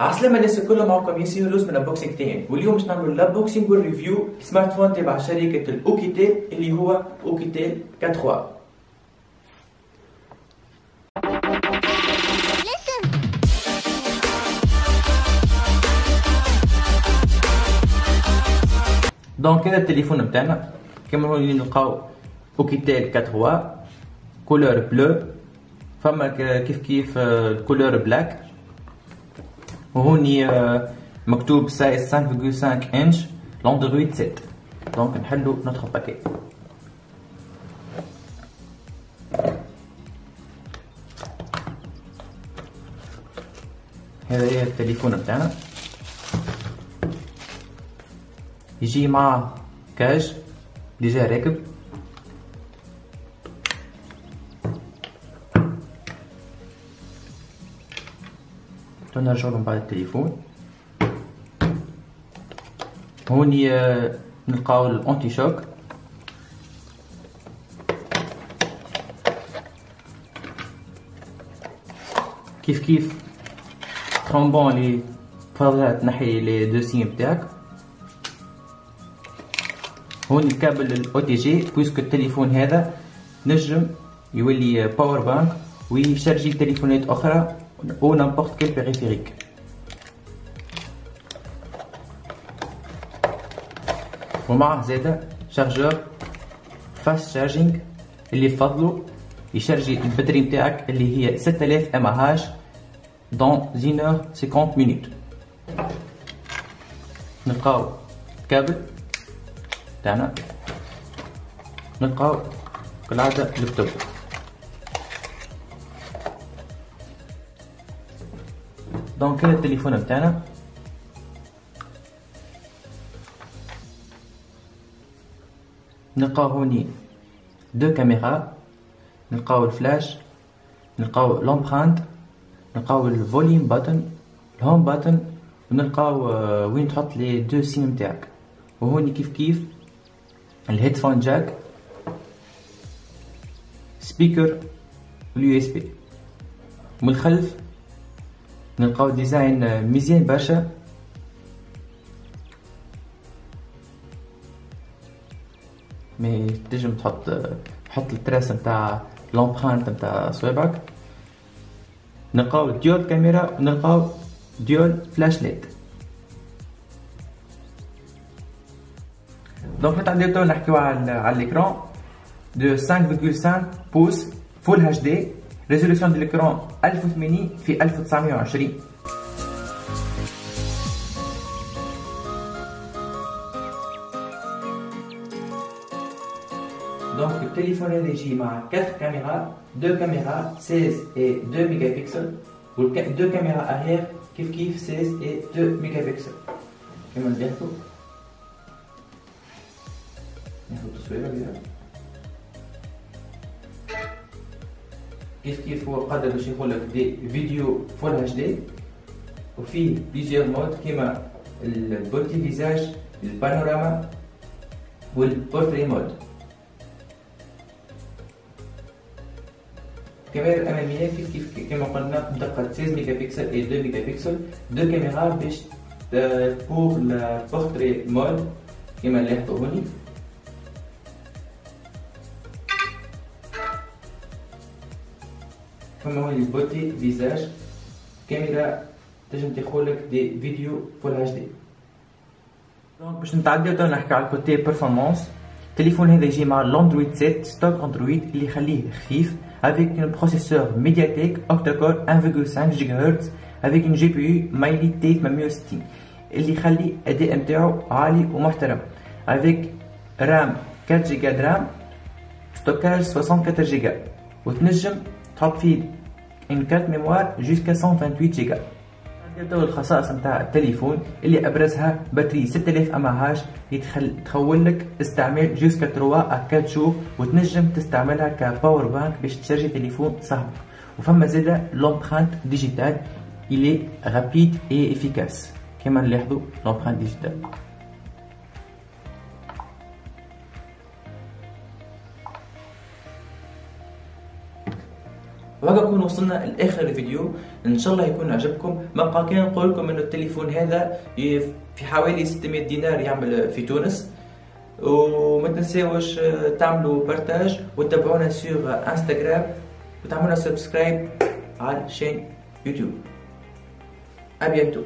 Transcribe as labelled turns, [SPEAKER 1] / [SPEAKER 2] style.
[SPEAKER 1] عسلامة الناس الكل معكم ياسين لوز من ال unboxing تاعي واليوم باش نعملوا ال unboxing وال review smartphone تبع شركة ال Oukitel اللي هو Oukitel 4 fr: donc هذا التليفون بتاعنا كما هو اللي نلقاو Oukitel 4 couleur bleu فما كيف كيف الكولور بلاك وهوني مكتوب سايز 5.5 انش لاندرويد 7 دونك نحلو نوتخ باكي هذا هي التليفون بتاعنا. يجي مع كاج ديجا راكب. نرجعو من بعد التليفون هوني نلقاو الانتي شوك كيف كيف ترومبون لي تفضلها تنحي لي دو سين بتاعك هون الكابل الاو تي جي بويسك التليفون هذا نجم يولي باور بانك ويشارجي تليفونات أخرى او n'importe quel périphérique ومعه زادا شارجور فاست شارجينج اللي فضلو يشارجي الباتري نتاعك اللي هي 6000 ام اش دون 1 اور 50 مينوت نلقاو كابل تاعنا نلقاو كالعادة لابتوب donc هذا التليفون بتاعنا. نلقاو هوني deux caméras. نلقاو الفلاش. نلقاو l'empreinte نلقاو ال volume button ال home button ونلقاو وين تحط les deux SIM نتاعك وهوني كيف كيف. ال headphone jack. speaker. وال USB. من الخلف. نلقاو design مزيان برشا. mais تنجم تحط تحط ال trace نتاع l'empreinte نتاع صوابعك نلقاو dual كاميرا ونلقاو dual flash LED. donc نتعداو نحكيو على على ال écran. de 5.5 pouces full HD résolution de l'écran 1080 في 1920 donc التليفون هذا يجي مع 4 كاميرا 2 كاميرا 16 et 2 ميجا بكسل و 2 كاميرا arrière كيف كيف 16 et 2 ميجا بكسل كما نلاحظوا ناخذ تصويره كبيره كيف كيف هو قادر باش يقول des vidéos full HD وفيه plusieurs modes كيما ال beauté visage البانوراما وال portrait mode الكاميرا الاماميه كيف كيف كما قلنا بدقه 16 ميجا بكسل اي 2 ميجا بكسل deux كاميرا باش pour ال portrait mode كما لاحظوا هوني فما هوني beauté visage كاميرا تنجم تاخذلك des vidéos full HD donc باش نتعداو تو نحكي على ال côté performance التليفون هذا يجي مع الأندرويد 7 stock Android اللي يخليه خفيف avec un processeur Mediatek octa-core 1.5 GHz avec une GPU Mali T860 اللي يخلي الاداء نتاعو عالي ومحترم. avec RAM 4 جيجا RAM stockage 64 جيجا وتنجم تحط فيه une carte mémoire jusqu'à 128 جيجا نبداو الخصائص نتاع التليفون اللي أبرزها batterie 6000 mAh اللي تخول لك استعمال jusqu'à 3 à 4 شهور وتنجم تستعملها ك power bank باش تشارجي تليفون صاحبك. وفما زاده l'empreinte digitale elle est rapide et efficace كما نلاحظوا l'empreinte digitale وهكا نكون وصلنا لآخر الفيديو إن شاء الله يكون عجبكم. ما بقى كان نقول لكم إنه التليفون هذا في حوالي 600 دينار يعمل في تونس. وما تنساوش تعملوا partage وتتابعونا sur انستغرام وتعملوا subscribe على chaîne YouTube à bientôt